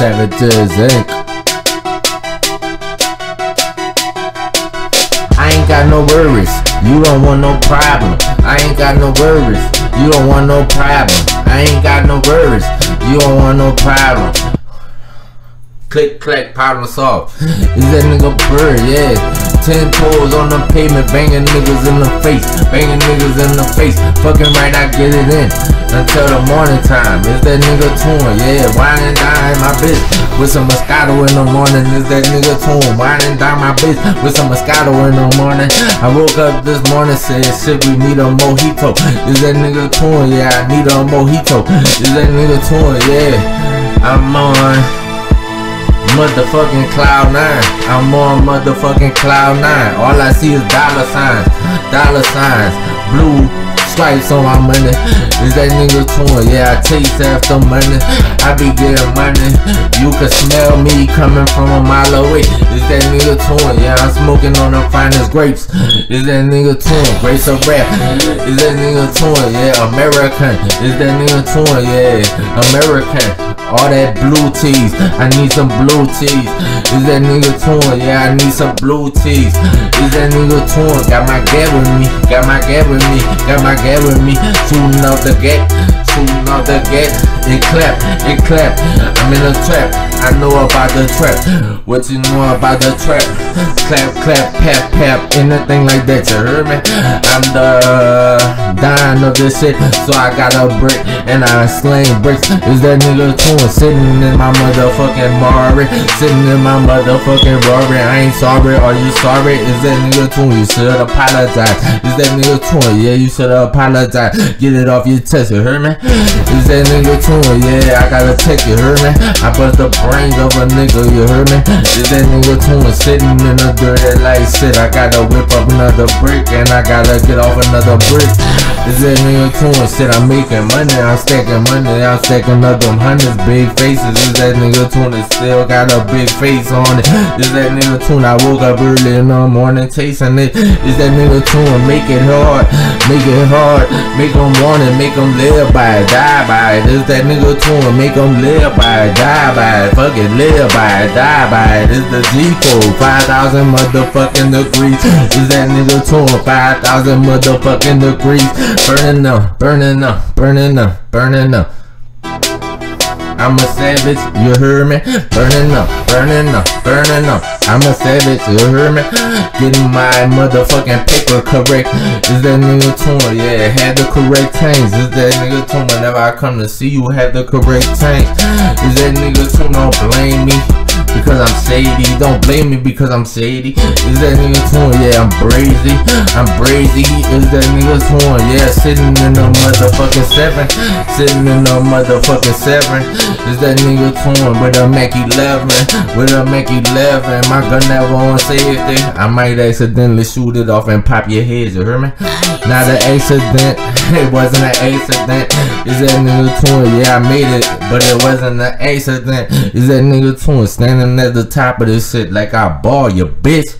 Savages Inc. I ain't got no worries, you don't want no problem. I ain't got no worries, you don't want no problem. I ain't got no worries, you don't want no problem. Click, clack, problem solved. Is that nigga bird, yeah. Ten toes on the pavement, banging niggas in the face, banging niggas in the face. Fucking right, I get it in until the morning time. Is that nigga tune, yeah. Wine and dine my bitch with some Moscato in the morning. Is that nigga tune? Wine and dine my bitch with some Moscato in the morning. I woke up this morning said, shit, we need a mojito. Is that nigga tune? Yeah, I need a mojito. Is that nigga tune? Yeah, I'm on motherfucking cloud nine. I'm on motherfucking cloud nine. All I see is dollar signs, dollar signs, blue stripes on my money. Is that nigga torn? Yeah, I taste after money. I be getting money. You can smell me coming from a mile away. Is that nigga torn? Yeah, I'm smoking on the finest grapes. Is that nigga torn? Grace of rap. Is that nigga torn? Yeah, American. Is that nigga torn? Yeah, American. All that blue tees, I need some blue tees. Is that nigga torn? Yeah, I need some blue tees. Is that nigga torn? Got my gap with me, got my gap with me, got my gap with me. Shooting off the gate, off the gate. It clap, it clap. I'm in a trap. I know about the trap. What you know about the trap? Clap, clap, pap, pap, anything like that. You heard me? I'm the dying of this shit. So I got a brick and I sling bricks. Is that nigga tune sitting in my motherfucking Mari? Sitting in my motherfucking Rory. I ain't sorry. Are you sorry? Is that nigga tune? You should apologize. Is that nigga tune? Yeah, you should apologize. Get it off your chest. You heard me? Is that nigga tune? Yeah, I gotta take you heard me? I bust the brains of a nigga. You heard me? Is that nigga tune sitting in the dirty light shit? I gotta whip up another brick and I gotta get off another brick. That nigga tune shit? I'm making money, I'm stacking money, I'm stacking up them hundreds, big faces. Is that nigga tune that still got a big face on it? Is that nigga tune? I woke up early in the morning tasting it. Is that nigga tune? Make it hard, make it hard, make them want it, make them live by it, die by it. Is that nigga tune? Make them live by it, die by it, fucking live by it, die by it. Is the G code 5,000 motherfucking degrees? Is that nigga tune? 5,000 motherfucking degrees burning up, burning up, burning up, burning up. I'm a savage, you heard me? Burning up, burning up, burning up. I'm a savage, you heard me? Getting my motherfucking paper correct. Is that nigga torn? Yeah, had the correct tanks. Is that nigga torn? Whenever I come to see you, have the correct tanks. Is that nigga torn? Don't blame me because I'm shady. Don't blame me because I'm shady. Is that nigga torn? Yeah, I'm brazy. I'm brazy. Is that nigga torn? Yeah, sitting in the motherfucking seven. Sitting in the motherfucking seven. Is that nigga torn with a Mac 11? With a Mac 11. My gun never on safety. I might accidentally shoot it off and pop your head. You hear me? Not an accident. It wasn't an accident. Is that nigga torn? Yeah, I made it, but it wasn't an accident. Is that nigga torn? Standing standing at the top of this shit like I ball you, bitch.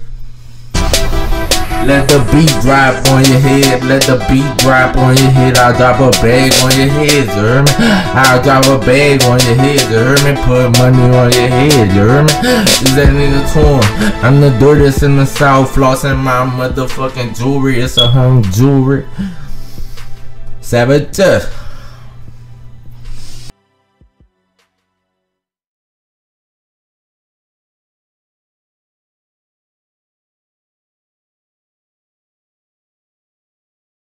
Let the beat drop on your head, let the beat drop on your head. I'll drop a bag on your head, you hear me? I'll drop a bag on your head, you hear me? Put money on your head, you hear me? Is that nigga torn? I'm the dirtiest in the south, flossing my motherfucking jewelry. It's a hung jewelry. Saboteur.